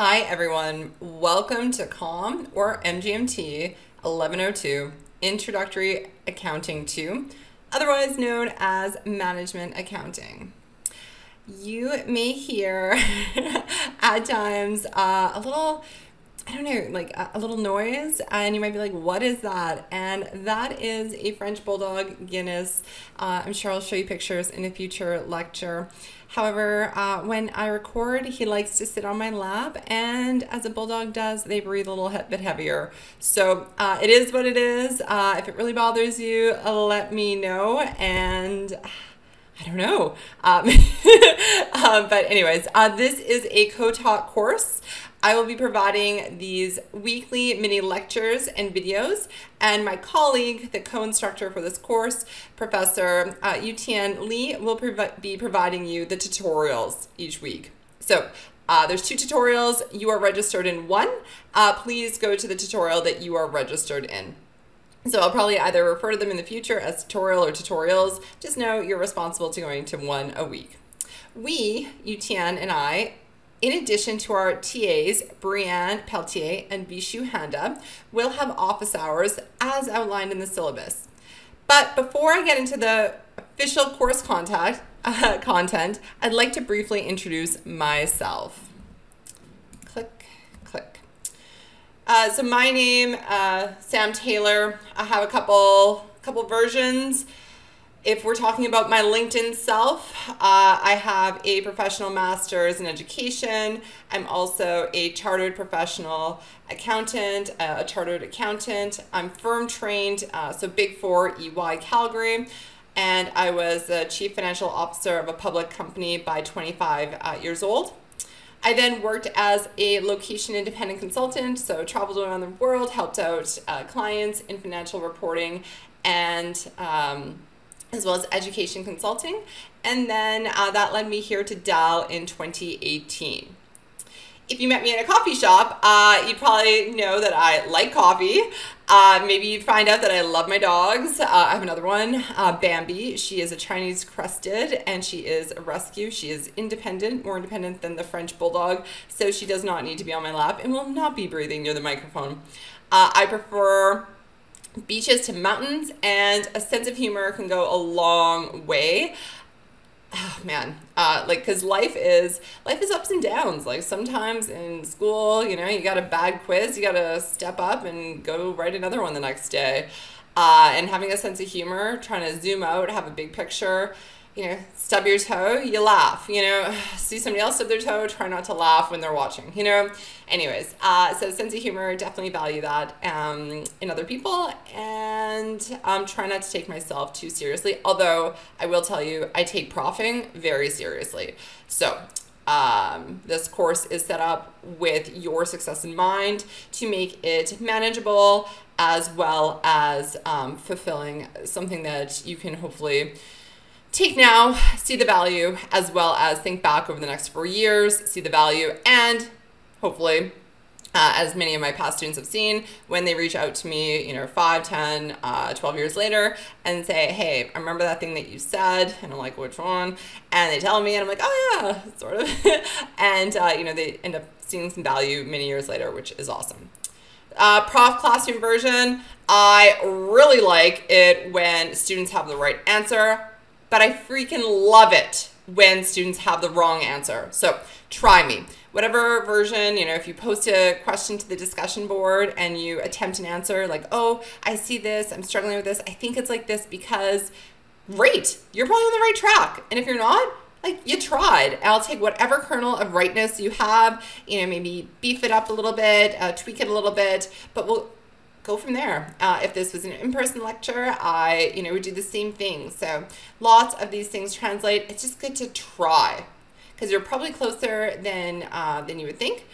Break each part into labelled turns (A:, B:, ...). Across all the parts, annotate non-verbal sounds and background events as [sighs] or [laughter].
A: Hi, everyone. Welcome to COM or MGMT 1102 Introductory Accounting 2, otherwise known as Management Accounting. You may hear [laughs] at times uh, a little I don't know, like a, little noise, and you might be like, what is that? And that is a French Bulldog Guinness. Uh, I'm sure I'll show you pictures in a future lecture. However, uh, when I record, he likes to sit on my lap, and as a bulldog does, they breathe a little bit heavier. So uh, it is what it is. Uh, if it really bothers you, let me know. And I don't know. Um, [laughs] um, but, anyways, uh, this is a co taught course. I will be providing these weekly mini lectures and videos, and my colleague, the co-instructor for this course, Professor uh, Yutian Lee, will provi be providing you the tutorials each week. So uh, there's two tutorials. You are registered in one. Uh, please go to the tutorial that you are registered in. So I'll probably either refer to them in the future as tutorial or tutorials. Just know you're responsible to going to one a week. We, Yutian and I, in addition to our TAs, Brianne Peltier and Bishu Handa, will have office hours as outlined in the syllabus. But before I get into the official course contact, uh, [laughs] content, I'd like to briefly introduce myself. Click, click. Uh, so my name, uh, Sam Taylor. I have a couple, couple versions if we're talking about my LinkedIn self, uh, I have a professional master's in education. I'm also a chartered professional accountant, uh, a chartered accountant. I'm firm trained, uh, so Big Four, EY Calgary. And I was the chief financial officer of a public company by 25 uh, years old. I then worked as a location independent consultant, so traveled around the world, helped out uh, clients in financial reporting and um, as well as education consulting. And then uh, that led me here to Dal in 2018. If you met me in a coffee shop, uh, you'd probably know that I like coffee. Uh, maybe you'd find out that I love my dogs. Uh, I have another one, uh, Bambi. She is a Chinese crested and she is a rescue. She is independent, more independent than the French bulldog, so she does not need to be on my lap and will not be breathing near the microphone. Uh, I prefer beaches to mountains, and a sense of humor can go a long way. Oh man, uh, like because life is life is ups and downs. Like sometimes in school, you know, you got a bad quiz, you got to step up and go write another one the next day. Uh, and having a sense of humor, trying to zoom out, have a big picture you know, stub your toe, you laugh. You know, [sighs] see somebody else stub their toe, try not to laugh when they're watching. You know, anyways, uh, so sense of humor, definitely value that um, in other people, and um, try not to take myself too seriously. Although I will tell you, I take proffing very seriously. So. Um, this course is set up with your success in mind to make it manageable as well as um, fulfilling something that you can hopefully take now, see the value, as well as think back over the next four years, see the value, and hopefully, uh, as many of my past students have seen, when they reach out to me, you know, 5, 10, uh, 12 years later and say, hey, I remember that thing that you said. And I'm like, which one? And they tell me, and I'm like, oh, yeah, sort of. [laughs] and, uh, you know, they end up seeing some value many years later, which is awesome. Uh, prof classroom version, I really like it when students have the right answer but I freaking love it when students have the wrong answer. So try me. Whatever version, you know, if you post a question to the discussion board and you attempt an answer like, oh, I see this, I'm struggling with this, I think it's like this because, great, you're probably on the right track. And if you're not, like you tried. I'll take whatever kernel of rightness you have, you know, maybe beef it up a little bit, uh, tweak it a little bit, but we'll go from there. Uh, if this was an in-person lecture, I, you know, would do the same thing. So lots of these things translate. It's just good to try because you're probably closer than, uh, than you would think.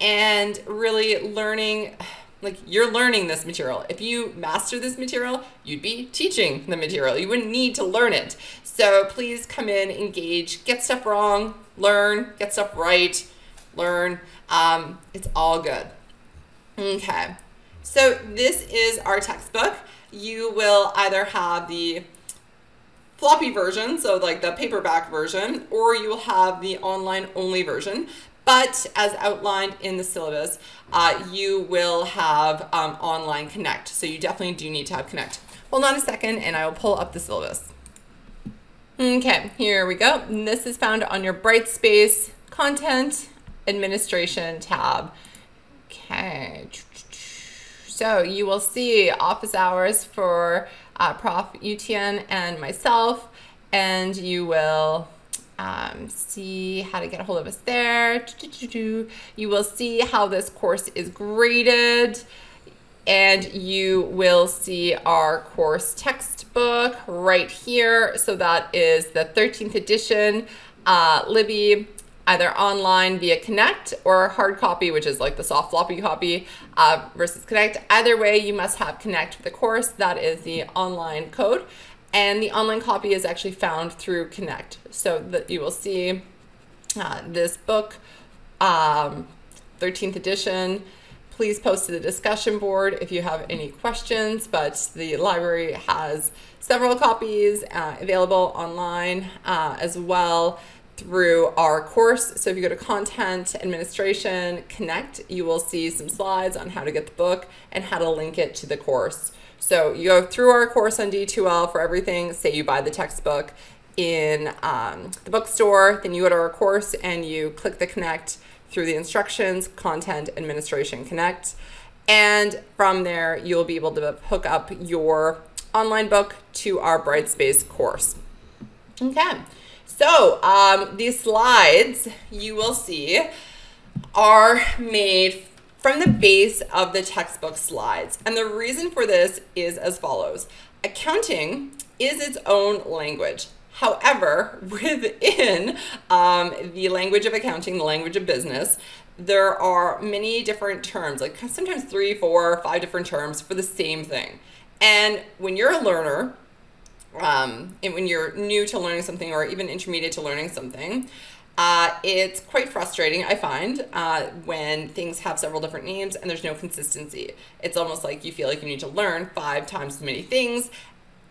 A: And really learning, like you're learning this material. If you master this material, you'd be teaching the material. You wouldn't need to learn it. So please come in, engage, get stuff wrong, learn, get stuff right, learn. Um, it's all good. Okay. So this is our textbook. You will either have the floppy version, so like the paperback version, or you will have the online only version. But as outlined in the syllabus, uh, you will have um, online Connect. So you definitely do need to have Connect. Hold on a second and I will pull up the syllabus. Okay, here we go. And this is found on your Brightspace Content Administration tab. Okay. So you will see office hours for uh, Prof. Yutian and myself, and you will um, see how to get a hold of us there. You will see how this course is graded and you will see our course textbook right here. So that is the 13th edition uh, Libby either online via Connect or hard copy, which is like the soft floppy copy uh, versus Connect. Either way, you must have Connect for the course. That is the online code. And the online copy is actually found through Connect. So that you will see uh, this book, um, 13th edition. Please post to the discussion board if you have any questions, but the library has several copies uh, available online uh, as well through our course. So if you go to Content Administration Connect, you will see some slides on how to get the book and how to link it to the course. So you go through our course on D2L for everything. Say you buy the textbook in um, the bookstore, then you go to our course and you click the connect through the instructions, content administration connect. And from there, you'll be able to hook up your online book to our Brightspace course. Okay, so um, these slides you will see are made from the base of the textbook slides. And the reason for this is as follows. Accounting is its own language. However, [laughs] within um, the language of accounting, the language of business, there are many different terms, like sometimes three, four, five different terms for the same thing. And when you're a learner, um, and when you're new to learning something or even intermediate to learning something, uh, it's quite frustrating, I find, uh, when things have several different names and there's no consistency. It's almost like you feel like you need to learn five times as many things,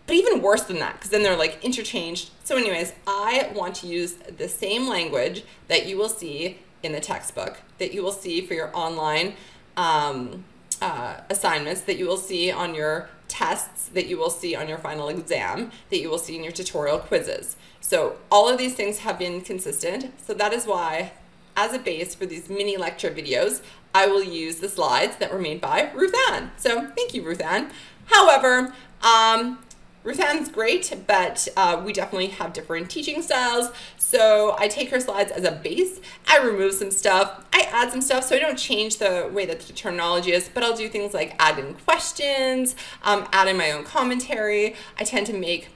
A: but even worse than that, because then they're like interchanged. So, anyways, I want to use the same language that you will see in the textbook, that you will see for your online um, uh, assignments, that you will see on your tests, that you will see on your final exam, that you will see in your tutorial quizzes. So all of these things have been consistent. So that is why, as a base for these mini lecture videos, I will use the slides that were made by Ruth Ann. So thank you, Ruth Ann. However, um, Ruth Ann's great, but uh, we definitely have different teaching styles. So I take her slides as a base. I remove some stuff. Add some stuff so I don't change the way that the terminology is, but I'll do things like add in questions, um, add in my own commentary. I tend to make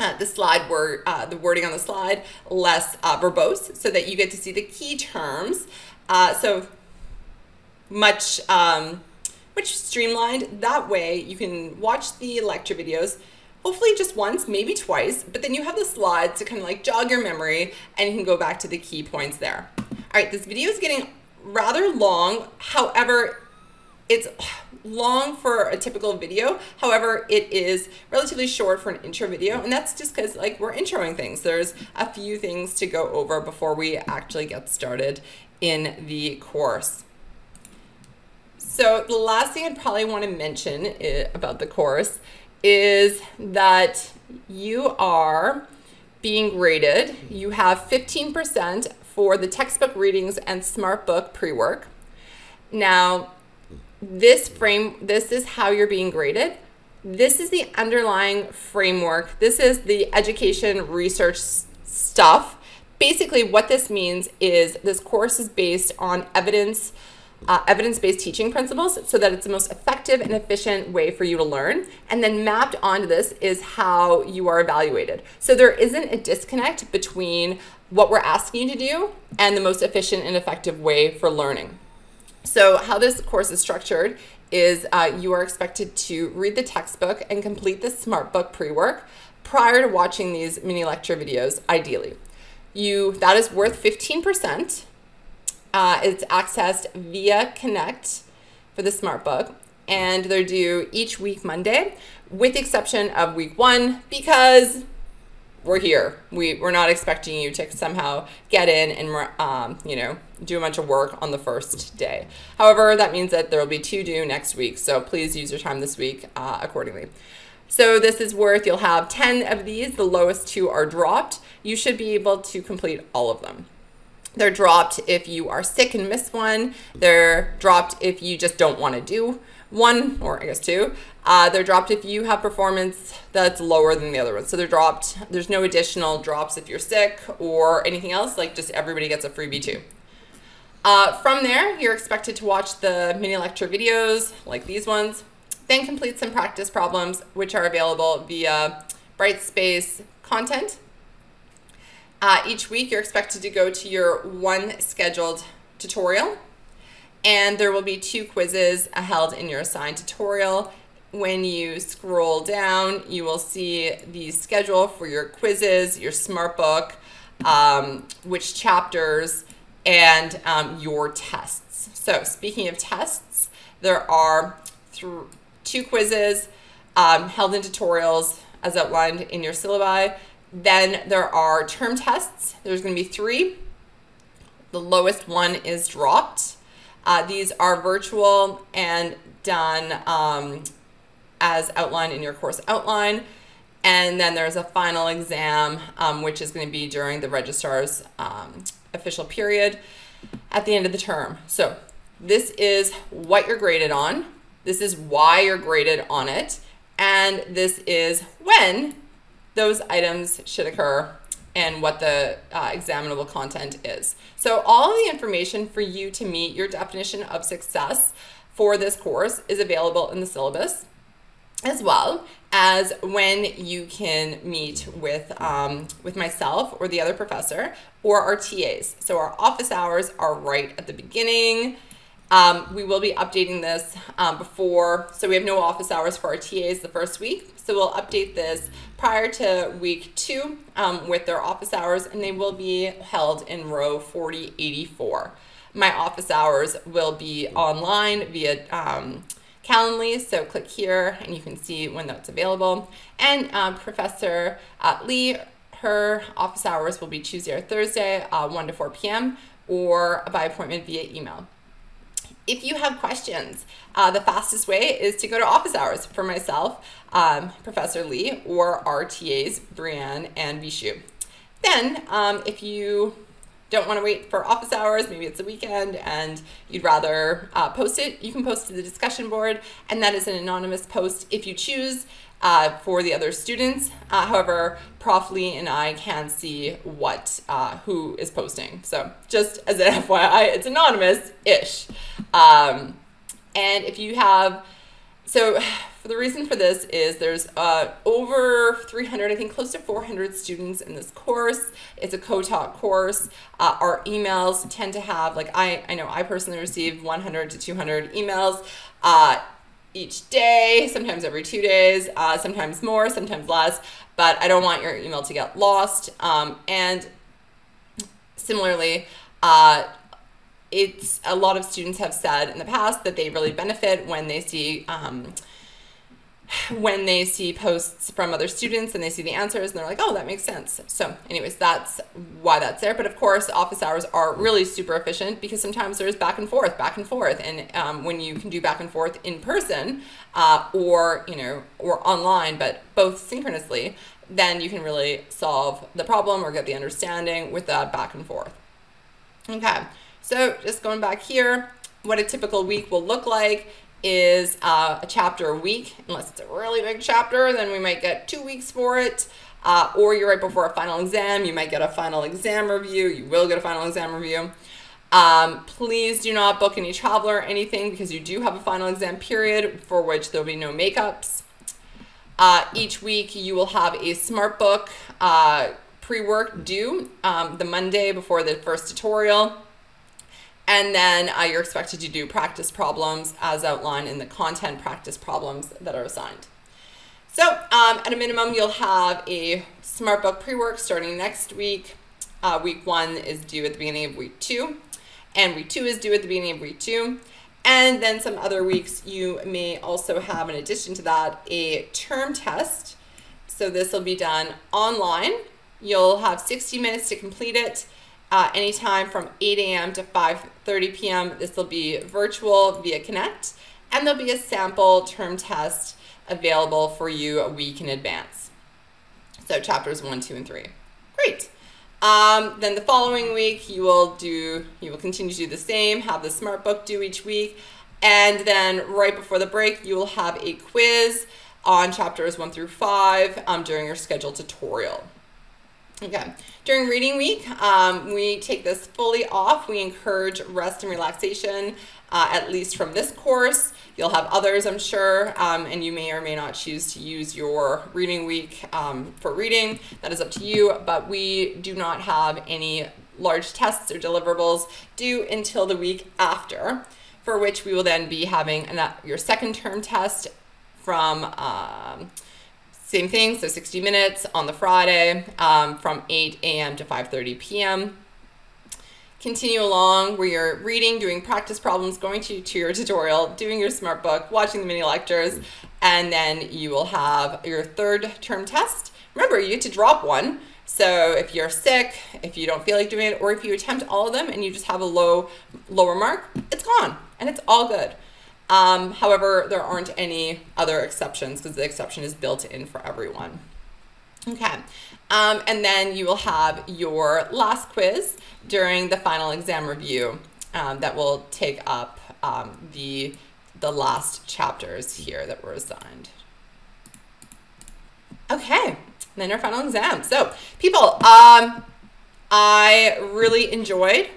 A: uh, the slide word, uh, the wording on the slide less uh, verbose so that you get to see the key terms. Uh, so much, um, much streamlined. That way you can watch the lecture videos hopefully just once, maybe twice, but then you have the slides to kind of like jog your memory and you can go back to the key points there. All right, this video is getting rather long. However, it's long for a typical video. However, it is relatively short for an intro video. And that's just because like we're introing things. There's a few things to go over before we actually get started in the course. So the last thing I'd probably want to mention eh, about the course is that you are being graded. You have 15% for the textbook readings and SmartBook pre-work. Now, this frame, this is how you're being graded. This is the underlying framework. This is the education research stuff. Basically, what this means is this course is based on evidence, uh, evidence-based teaching principles so that it's the most effective and efficient way for you to learn. And then mapped onto this is how you are evaluated. So there isn't a disconnect between what we're asking you to do and the most efficient and effective way for learning. So how this course is structured is uh, you are expected to read the textbook and complete the SmartBook pre-work prior to watching these mini lecture videos, ideally. You That is worth 15%. Uh, it's accessed via Connect for the SmartBook and they're due each week Monday with the exception of week one because we're here. We, we're not expecting you to somehow get in and, um, you know, do a bunch of work on the first day. However, that means that there will be two due next week. So please use your time this week uh, accordingly. So this is worth, you'll have 10 of these. The lowest two are dropped. You should be able to complete all of them. They're dropped if you are sick and miss one. They're dropped if you just don't want to do one, or I guess two. Uh, they're dropped if you have performance that's lower than the other ones. So they're dropped. There's no additional drops if you're sick or anything else. Like just everybody gets a freebie too. Uh, from there, you're expected to watch the mini lecture videos like these ones, then complete some practice problems, which are available via Brightspace content. Uh, each week, you're expected to go to your one scheduled tutorial, and there will be two quizzes held in your assigned tutorial. When you scroll down, you will see the schedule for your quizzes, your SmartBook, um, which chapters, and um, your tests. So speaking of tests, there are two quizzes um, held in tutorials as outlined in your syllabi. Then there are term tests. There's going to be three. The lowest one is dropped. Uh, these are virtual and done um, as outlined in your course outline. And then there's a final exam, um, which is going to be during the registrar's um, official period at the end of the term. So this is what you're graded on. This is why you're graded on it. And this is when those items should occur and what the uh, examinable content is. So all the information for you to meet your definition of success for this course is available in the syllabus as well as when you can meet with um, with myself or the other professor or our TAs. So our office hours are right at the beginning. Um, we will be updating this um, before, so we have no office hours for our TAs the first week. So we'll update this prior to week two um, with their office hours, and they will be held in Rowe 4084. My office hours will be online via um, Calendly, so click here and you can see when that's available. And uh, Professor uh, Lee, her office hours will be Tuesday or Thursday, uh, 1 to 4 p.m., or by appointment via email if you have questions, uh, the fastest way is to go to office hours for myself, um, Professor Lee, or RTAs, Brianne and Vishu. Then, um, if you don't want to wait for office hours, maybe it's a weekend and you'd rather uh, post it, you can post to the discussion board, and that is an anonymous post if you choose uh, for the other students. Uh, however, Prof. Lee and I can see what uh, who is posting. So just as an [laughs] FYI, it's anonymous-ish. Um, and if you have, so [sighs] the reason for this is there's uh, over 300, I think close to 400 students in this course. It's a co-taught course. Uh, our emails tend to have, like I, I know I personally receive 100 to 200 emails. Each day, sometimes every two days, uh, sometimes more, sometimes less, but I don't want your email to get lost. Um, and similarly, uh, it's a lot of students have said in the past that they really benefit when they see um, [sighs] when they see posts from other students and they see the answers and they're like, oh, that makes sense. So anyways, that's why that's there. But of course, office hours are really super efficient because sometimes there's back and forth, back and forth. And um, when you can do back and forth in person uh, or, you know, or online, but both synchronously, then you can really solve the problem or get the understanding with that back and forth. Okay, so just going back here, what a typical week will look like is uh, a chapter a week. Unless it's a really big chapter, then we might get two weeks for it. Uh, or you're right before a final exam, you might get a final exam review. You will get a final exam review. Um, please do not book any travel or anything because you do have a final exam period for which there will be no makeups. Uh, each week you will have a SmartBook uh, pre-work due um, the Monday before the first tutorial. And then uh, you're expected to do practice problems as outlined in the content practice problems that are assigned. So um, at a minimum, you'll have a SmartBook pre-work starting next week. Uh, week one is due at the beginning of week two, and week two is due at the beginning of week two. And then some other weeks, you may also have, in addition to that, a term test So this will be done online. You'll have 60 minutes to complete it uh, anytime from 8 a.m. to 5.30 p.m. This will be virtual via Connect, and there'll be a sample term test available for you a week in advance. So chapters one, two, and three. Great. Um, then the following week, you will do, you will continue to do the same, have the SmartBook due each week. And then right before the break, you will have a quiz on chapters one through five um, during your scheduled tutorial. Okay, during reading week, um, we take this fully off. We encourage rest and relaxation, uh, at least from this course. You'll have others, I'm sure, um, and you may or may not choose to use your reading week um, for reading. That is up to you, but we do not have any large tests or deliverables due until the week after, for which we will then be having an, your second term test from um, same thing, so 60 minutes on the Friday um, from 8 a.m. to 5.30 p.m. Continue along where you're reading, doing practice problems, going to, to your tutorial, doing your SmartBook, watching the mini lectures, and then you will have your third term test. Remember, you get to drop one. So if you're sick, if you don't feel like doing it, or if you attempt all of them and you just have a low, lower mark, it's gone and it's all good. Um, however, there aren't any other exceptions because the exception is built in for everyone. Okay, um, and then you will have your last quiz during the final exam review um, that will take up um, the, the last chapters here that were assigned. Okay, then our final exam. So people, um, I really enjoyed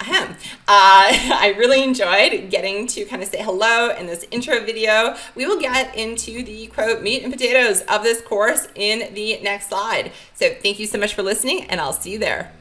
A: Ahem. Uh, [laughs] I really enjoyed getting to kind of say hello in this intro video. We will get into the quote meat and potatoes of this course in the next slide. So thank you so much for listening and I'll see you there.